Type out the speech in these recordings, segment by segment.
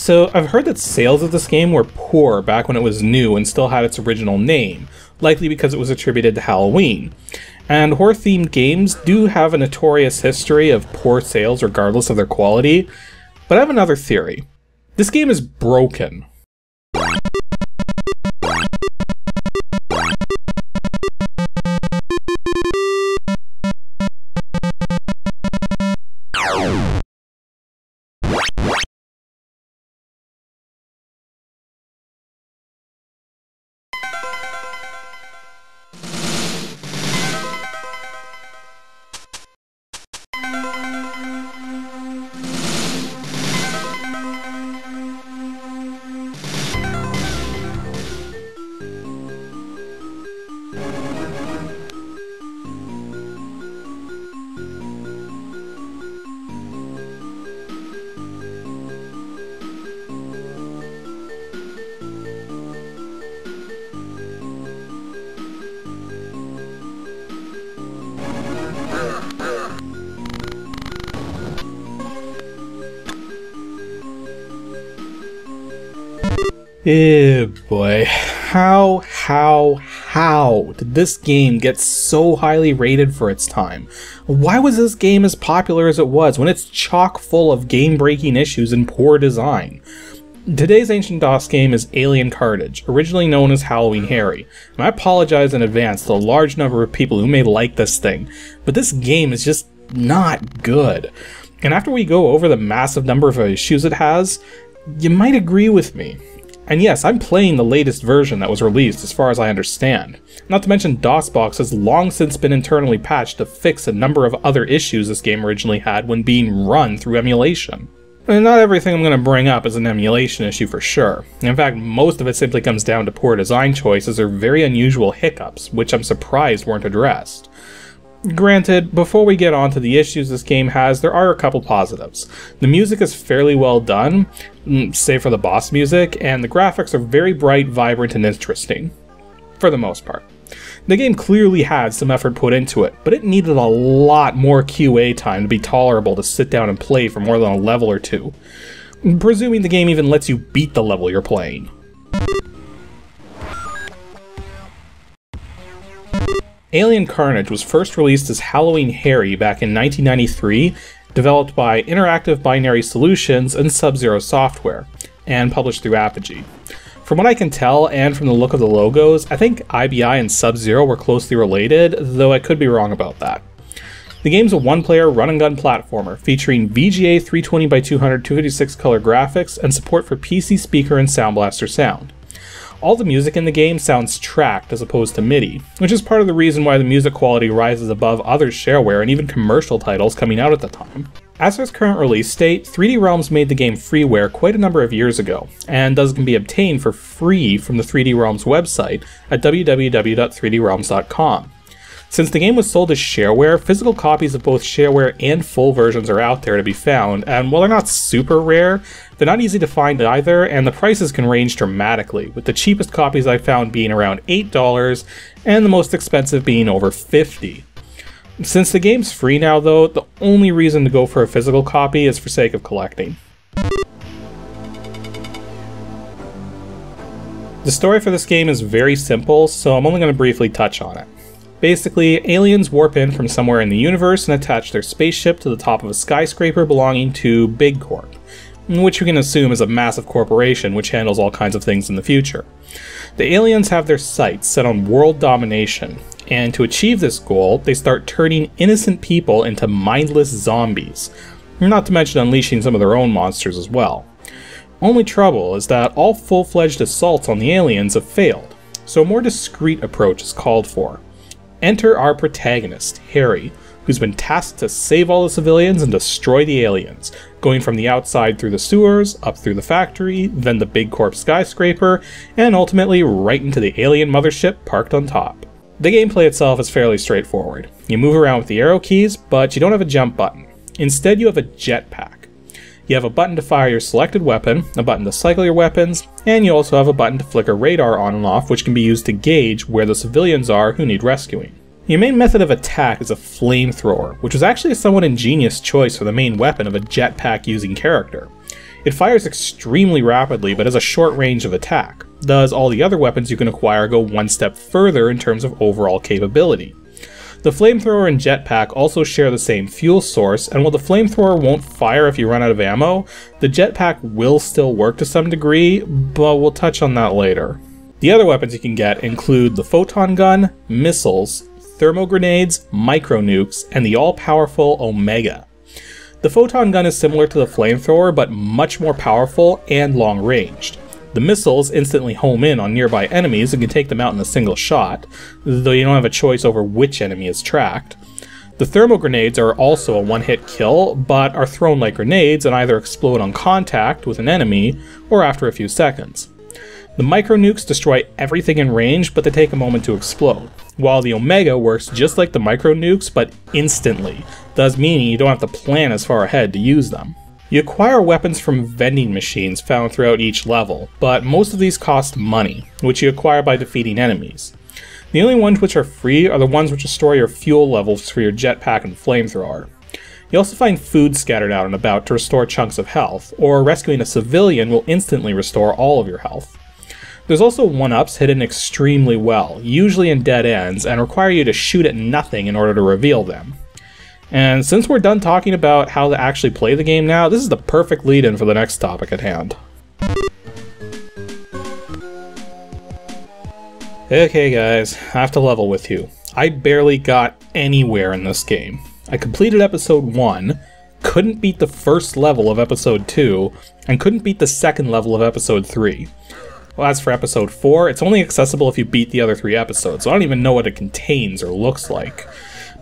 So I've heard that sales of this game were poor back when it was new and still had its original name, likely because it was attributed to Halloween. And horror themed games do have a notorious history of poor sales regardless of their quality, but I have another theory. This game is broken. Eh, boy. How, how, how did this game get so highly rated for its time? Why was this game as popular as it was when it's chock full of game breaking issues and poor design? Today's Ancient DOS game is Alien Carnage, originally known as Halloween Harry, and I apologize in advance to the large number of people who may like this thing, but this game is just not good. And after we go over the massive number of issues it has, you might agree with me. And yes, I'm playing the latest version that was released as far as I understand. Not to mention DOSBox has long since been internally patched to fix a number of other issues this game originally had when being run through emulation. And not everything I'm going to bring up is an emulation issue for sure. In fact, most of it simply comes down to poor design choices or very unusual hiccups, which I'm surprised weren't addressed. Granted, before we get on to the issues this game has, there are a couple positives. The music is fairly well done, mm, save for the boss music, and the graphics are very bright, vibrant, and interesting. For the most part. The game clearly had some effort put into it, but it needed a lot more QA time to be tolerable to sit down and play for more than a level or two. Presuming the game even lets you beat the level you're playing. Alien Carnage was first released as Halloween Harry back in 1993, developed by Interactive Binary Illusions and Sub-Zero Software, and published through Apogee. From what I can tell, and from the look of the logos, I think IBI and Sub-Zero were closely related, though I could be wrong about that. The game's a one-player run-and-gun platformer, featuring VGA 320x200 256 color graphics and support for PC speaker and Sound Blaster sound. All the music in the game sounds tracked as opposed to MIDI, which is part of the reason why the music quality rises above other shareware and even commercial titles coming out at the time. As for its current release date, 3D Realms made the game freeware quite a number of years ago, and thus can be obtained for free from the 3D Realms website at www.3drealms.com. Since the game was sold as shareware, physical copies of both shareware and full versions are out there to be found, and while they're not super rare, they're not easy to find either, and the prices can range dramatically, with the cheapest copies I found being around $8 and the most expensive being over 50 Since the game's free now though, the only reason to go for a physical copy is for sake of collecting. The story for this game is very simple, so I'm only going to briefly touch on it. Basically, aliens warp in from somewhere in the universe and attach their spaceship to the top of a skyscraper belonging to Big Corp, which we can assume is a massive corporation which handles all kinds of things in the future. The aliens have their sights set on world domination, and to achieve this goal, they start turning innocent people into mindless zombies, not to mention unleashing some of their own monsters as well. Only trouble is that all full fledged assaults on the aliens have failed, so a more discreet approach is called for. Enter our protagonist, Harry, who's been tasked to save all the civilians and destroy the aliens, going from the outside through the sewers, up through the factory, then the Big Corp skyscraper, and ultimately right into the alien mothership parked on top. The gameplay itself is fairly straightforward. You move around with the arrow keys, but you don't have a jump button. Instead, you have a jetpack. You have a button to fire your selected weapon, a button to cycle your weapons, and you also have a button to flicker radar on and off which can be used to gauge where the civilians are who need rescuing. Your main method of attack is a flamethrower, which was actually a somewhat ingenious choice for the main weapon of a jetpack using character. It fires extremely rapidly but has a short range of attack, thus all the other weapons you can acquire go one step further in terms of overall capability. The flamethrower and jetpack also share the same fuel source, and while the flamethrower won't fire if you run out of ammo, the jetpack will still work to some degree, but we'll touch on that later. The other weapons you can get include the photon gun, missiles, thermo grenades, micro nukes, and the all-powerful Omega. The photon gun is similar to the flamethrower, but much more powerful and long-ranged. The missiles instantly home in on nearby enemies and can take them out in a single shot, though you don't have a choice over which enemy is tracked. The thermal grenades are also a one-hit kill, but are thrown like grenades and either explode on contact with an enemy or after a few seconds. The micro nukes destroy everything in range, but they take a moment to explode, while the Omega works just like the micro nukes, but instantly, thus meaning you don't have to plan as far ahead to use them. You acquire weapons from vending machines found throughout each level, but most of these cost money, which you acquire by defeating enemies. The only ones which are free are the ones which restore your fuel levels for your jetpack and flamethrower. You also find food scattered out and about to restore chunks of health, or rescuing a civilian will instantly restore all of your health. There's also 1-ups hidden extremely well, usually in dead ends, and require you to shoot at nothing in order to reveal them. And since we're done talking about how to actually play the game now, this is the perfect lead-in for the next topic at hand. Okay guys, I have to level with you. I barely got anywhere in this game. I completed episode 1, couldn't beat the first level of episode 2, and couldn't beat the second level of episode 3. Well, as for episode 4, it's only accessible if you beat the other three episodes, so I don't even know what it contains or looks like.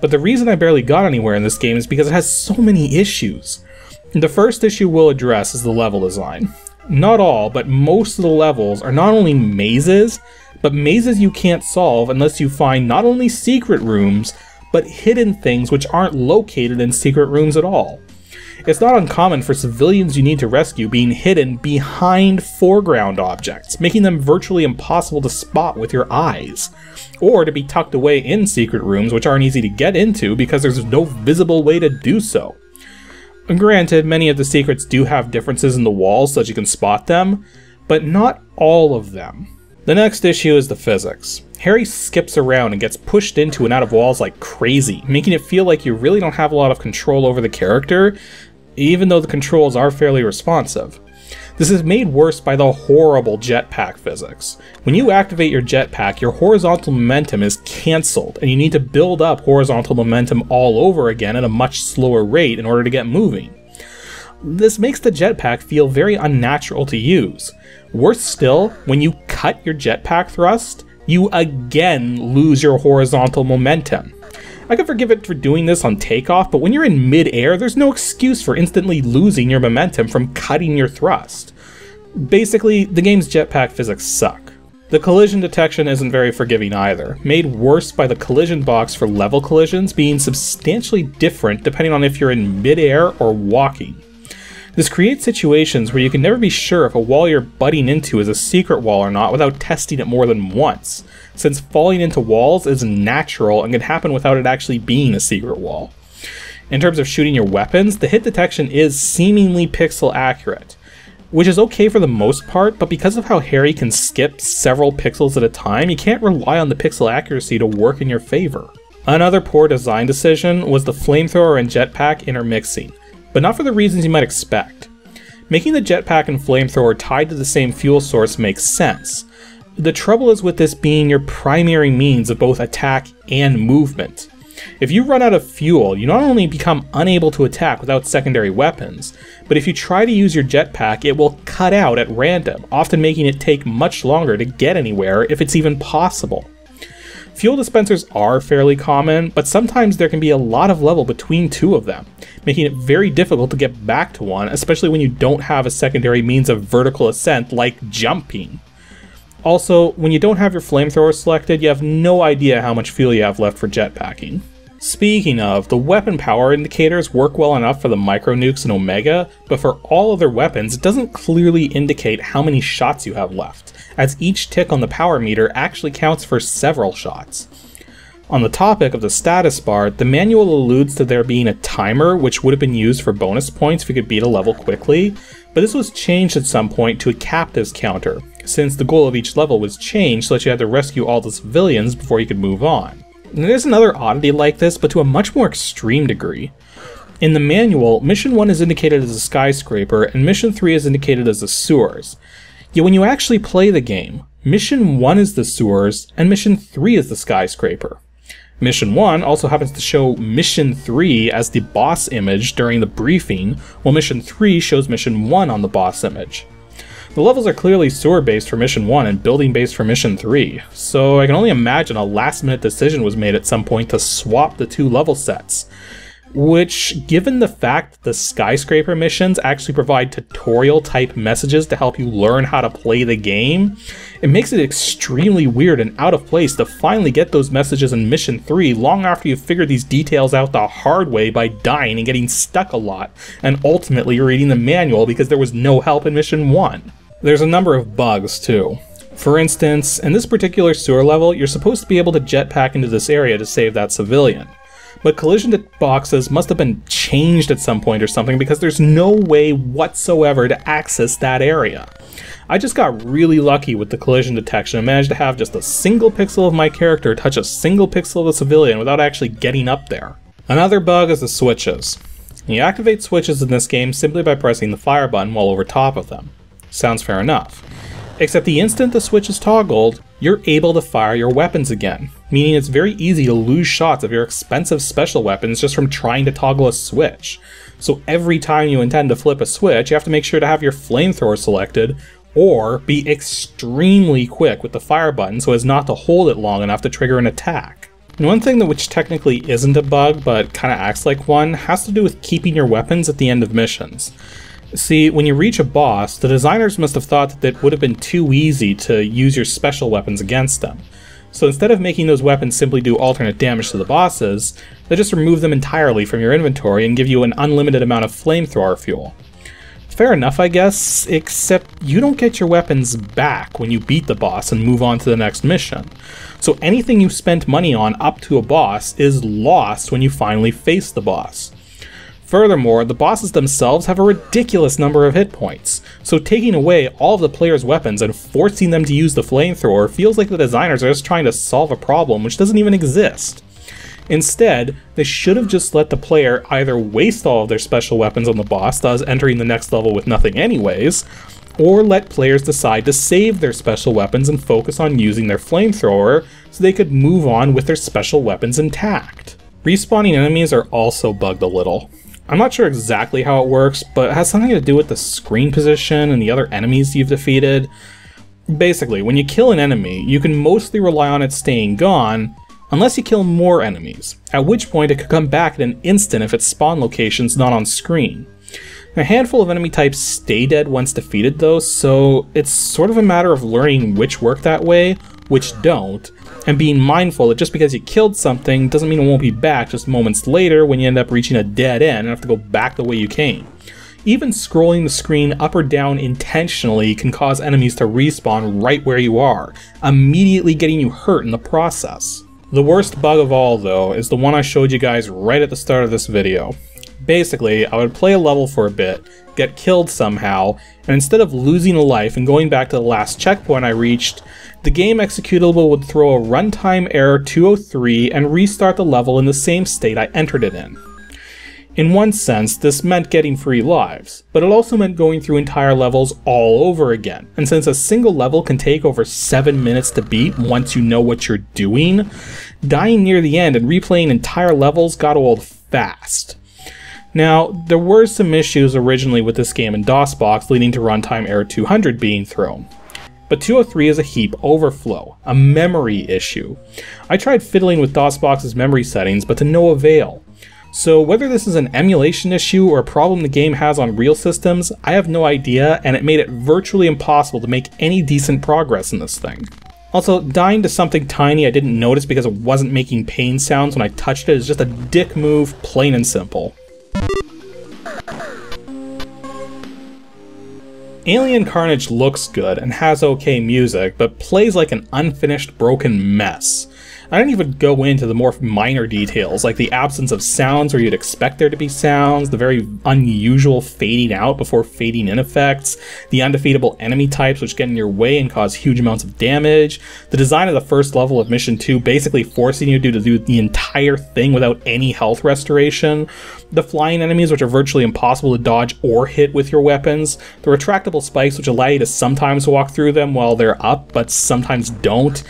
But the reason I barely got anywhere in this game is because it has so many issues. The first issue we'll address is the level design. Not all, but most of the levels are not only mazes, but mazes you can't solve unless you find not only secret rooms, but hidden things which aren't located in secret rooms at all. It's not uncommon for civilians you need to rescue being hidden behind foreground objects, making them virtually impossible to spot with your eyes or to be tucked away in secret rooms which aren't easy to get into because there's no visible way to do so. Granted, many of the secrets do have differences in the walls so that you can spot them, but not all of them. The next issue is the physics. Harry skips around and gets pushed into and out of walls like crazy, making it feel like you really don't have a lot of control over the character, even though the controls are fairly responsive. This is made worse by the horrible jetpack physics. When you activate your jetpack, your horizontal momentum is cancelled, and you need to build up horizontal momentum all over again at a much slower rate in order to get moving. This makes the jetpack feel very unnatural to use. Worse still, when you cut your jetpack thrust, you again lose your horizontal momentum. I can forgive it for doing this on takeoff, but when you're in mid-air, there's no excuse for instantly losing your momentum from cutting your thrust. Basically, the game's jetpack physics suck. The collision detection isn't very forgiving either, made worse by the collision box for level collisions being substantially different depending on if you're in mid-air or walking. This creates situations where you can never be sure if a wall you're butting into is a secret wall or not without testing it more than once, since falling into walls is natural and can happen without it actually being a secret wall. In terms of shooting your weapons, the hit detection is seemingly pixel accurate, which is okay for the most part, but because of how Harry can skip several pixels at a time, you can't rely on the pixel accuracy to work in your favor. Another poor design decision was the flamethrower and jetpack intermixing but not for the reasons you might expect. Making the jetpack and flamethrower tied to the same fuel source makes sense. The trouble is with this being your primary means of both attack and movement. If you run out of fuel, you not only become unable to attack without secondary weapons, but if you try to use your jetpack, it will cut out at random, often making it take much longer to get anywhere if it's even possible. Fuel dispensers are fairly common, but sometimes there can be a lot of level between two of them, making it very difficult to get back to one, especially when you don't have a secondary means of vertical ascent like jumping. Also, when you don't have your flamethrower selected, you have no idea how much fuel you have left for jetpacking. Speaking of, the weapon power indicators work well enough for the micro nukes and Omega, but for all other weapons, it doesn't clearly indicate how many shots you have left as each tick on the power meter actually counts for several shots. On the topic of the status bar, the manual alludes to there being a timer which would have been used for bonus points if you could beat a level quickly, but this was changed at some point to a captives counter, since the goal of each level was changed so that you had to rescue all the civilians before you could move on. And there's another oddity like this, but to a much more extreme degree. In the manual, Mission 1 is indicated as a skyscraper, and Mission 3 is indicated as the sewers. Yet when you actually play the game, Mission 1 is the sewers, and Mission 3 is the skyscraper. Mission 1 also happens to show Mission 3 as the boss image during the briefing, while Mission 3 shows Mission 1 on the boss image. The levels are clearly sewer based for Mission 1 and building based for Mission 3, so I can only imagine a last minute decision was made at some point to swap the two level sets which, given the fact that the skyscraper missions actually provide tutorial type messages to help you learn how to play the game, it makes it extremely weird and out of place to finally get those messages in Mission 3 long after you've figured these details out the hard way by dying and getting stuck a lot, and ultimately reading the manual because there was no help in Mission 1. There's a number of bugs too. For instance, in this particular sewer level, you're supposed to be able to jetpack into this area to save that civilian but collision boxes must have been changed at some point or something because there's no way whatsoever to access that area. I just got really lucky with the collision detection and managed to have just a single pixel of my character touch a single pixel of the civilian without actually getting up there. Another bug is the switches. You activate switches in this game simply by pressing the fire button while over top of them. Sounds fair enough. Except the instant the switch is toggled, you're able to fire your weapons again, meaning it's very easy to lose shots of your expensive special weapons just from trying to toggle a switch. So every time you intend to flip a switch, you have to make sure to have your flamethrower selected, or be extremely quick with the fire button so as not to hold it long enough to trigger an attack. And one thing that which technically isn't a bug, but kinda acts like one, has to do with keeping your weapons at the end of missions. See, when you reach a boss, the designers must have thought that it would have been too easy to use your special weapons against them. So instead of making those weapons simply do alternate damage to the bosses, they just remove them entirely from your inventory and give you an unlimited amount of flamethrower fuel. Fair enough, I guess, except you don't get your weapons back when you beat the boss and move on to the next mission. So anything you spent money on up to a boss is lost when you finally face the boss. Furthermore, the bosses themselves have a ridiculous number of hit points, so taking away all of the player's weapons and forcing them to use the flamethrower feels like the designers are just trying to solve a problem which doesn't even exist. Instead, they should have just let the player either waste all of their special weapons on the boss, thus entering the next level with nothing anyways, or let players decide to save their special weapons and focus on using their flamethrower so they could move on with their special weapons intact. Respawning enemies are also bugged a little. I'm not sure exactly how it works, but it has something to do with the screen position and the other enemies you've defeated. Basically, when you kill an enemy, you can mostly rely on it staying gone, unless you kill more enemies, at which point it could come back in an instant if its spawn location's not on screen. A handful of enemy types stay dead once defeated though, so it's sort of a matter of learning which work that way, which don't, and being mindful that just because you killed something doesn't mean it won't be back just moments later when you end up reaching a dead end and have to go back the way you came. Even scrolling the screen up or down intentionally can cause enemies to respawn right where you are, immediately getting you hurt in the process. The worst bug of all, though, is the one I showed you guys right at the start of this video. Basically, I would play a level for a bit, get killed somehow, and instead of losing a life and going back to the last checkpoint I reached, the game executable would throw a runtime error 203 and restart the level in the same state I entered it in. In one sense, this meant getting free lives, but it also meant going through entire levels all over again. And since a single level can take over 7 minutes to beat once you know what you're doing, dying near the end and replaying entire levels got old fast. Now, there were some issues originally with this game in DOSBox leading to runtime error 200 being thrown. But 203 is a heap overflow, a memory issue. I tried fiddling with DOSBox's memory settings, but to no avail. So whether this is an emulation issue or a problem the game has on real systems, I have no idea, and it made it virtually impossible to make any decent progress in this thing. Also, dying to something tiny I didn't notice because it wasn't making pain sounds when I touched it is just a dick move, plain and simple. Alien Carnage looks good and has okay music, but plays like an unfinished broken mess. I didn't even go into the more minor details, like the absence of sounds where you'd expect there to be sounds, the very unusual fading out before fading in effects, the undefeatable enemy types which get in your way and cause huge amounts of damage, the design of the first level of Mission 2 basically forcing you to do the entire thing without any health restoration, the flying enemies which are virtually impossible to dodge or hit with your weapons, the retractable spikes which allow you to sometimes walk through them while they're up but sometimes don't,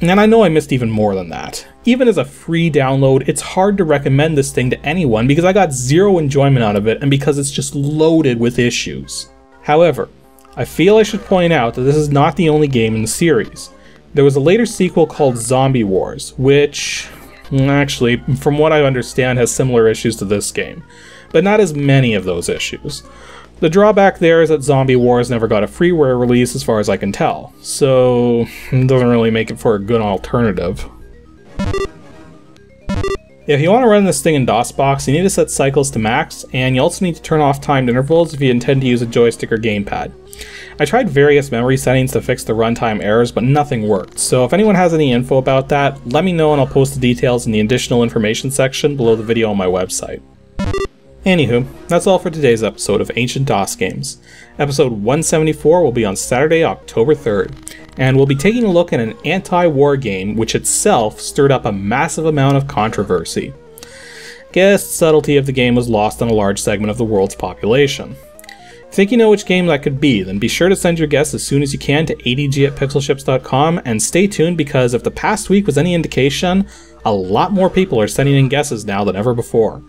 and I know I missed even more than that. Even as a free download, it's hard to recommend this thing to anyone because I got zero enjoyment out of it and because it's just loaded with issues. However, I feel I should point out that this is not the only game in the series. There was a later sequel called Zombie Wars, which, Mm, actually, from what I understand, has similar issues to this game, but not as many of those issues. The drawback there is that Zombie Wars never got a freeware release as far as I can tell, so hmm, it doesn't really make it for a good alternative. If you want to run this thing in DOSBox, you need to set cycles to max, and you also need to turn off timed intervals if you intend to use a joystick or gamepad. I tried various memory settings to fix the runtime errors, but nothing worked, so if anyone has any info about that, let me know and I'll post the details in the additional information section below the video on my website. Anywho, that's all for today's episode of Ancient DOS Games. Episode 174 will be on Saturday, October 3rd, and we'll be taking a look at an anti-war game which itself stirred up a massive amount of controversy. Guess subtlety of the game was lost on a large segment of the world's population. Think you know which game that could be, then be sure to send your guess as soon as you can to adg at pixelmusement.com and stay tuned because if the past week was any indication, a lot more people are sending in guesses now than ever before.